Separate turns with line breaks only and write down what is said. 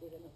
Hindi ganun.